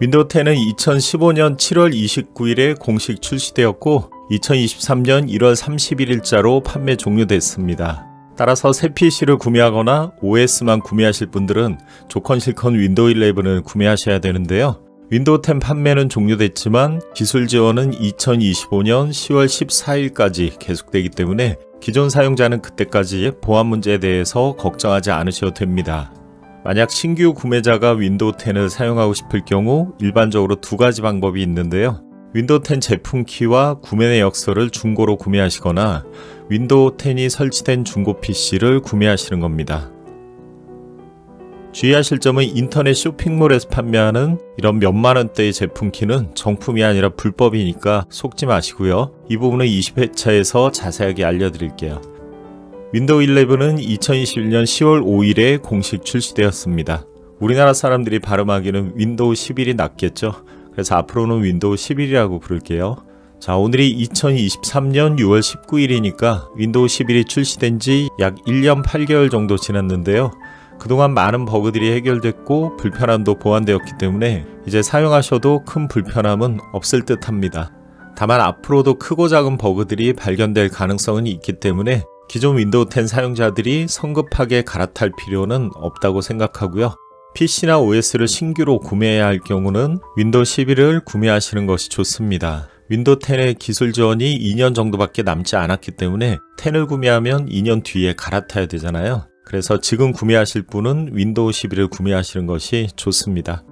윈도우 10은 2015년 7월 29일에 공식 출시되었고 2023년 1월 31일자로 판매 종료됐습니다. 따라서 새 PC를 구매하거나 OS만 구매하실 분들은 조건 실컷 윈도우 11을 구매하셔야 되는데요. 윈도우 10 판매는 종료됐지만 기술 지원은 2025년 10월 14일까지 계속되기 때문에 기존 사용자는 그때까지 보안 문제에 대해서 걱정하지 않으셔도 됩니다. 만약 신규 구매자가 윈도우 10을 사용하고 싶을 경우 일반적으로 두 가지 방법이 있는데요. 윈도우 10 제품 키와 구매 내역서를 중고로 구매하시거나 윈도우 10이 설치된 중고 PC를 구매하시는 겁니다. 주의하실 점은 인터넷 쇼핑몰에서 판매하는 이런 몇만 원대의 제품 키는 정품이 아니라 불법이니까 속지 마시고요. 이 부분은 20회차에서 자세하게 알려드릴게요. 윈도우 11은 2021년 10월 5일에 공식 출시되었습니다. 우리나라 사람들이 발음하기는 윈도우 11이 낫겠죠. 그래서 앞으로는 윈도우 11이라고 부를게요. 자, 오늘이 2023년 6월 19일이니까 윈도우 11이 출시된 지 약 1년 8개월 정도 지났는데요. 그동안 많은 버그들이 해결됐고 불편함도 보완되었기 때문에 이제 사용하셔도 큰 불편함은 없을 듯 합니다. 다만 앞으로도 크고 작은 버그들이 발견될 가능성은 있기 때문에 기존 윈도우 10 사용자들이 성급하게 갈아탈 필요는 없다고 생각하고요. PC나 OS를 신규로 구매해야 할 경우는 윈도우 11을 구매하시는 것이 좋습니다. 윈도우 10의 기술 지원이 2년 정도밖에 남지 않았기 때문에 10을 구매하면 2년 뒤에 갈아타야 되잖아요. 그래서 지금 구매하실 분은 윈도우 11을 구매하시는 것이 좋습니다.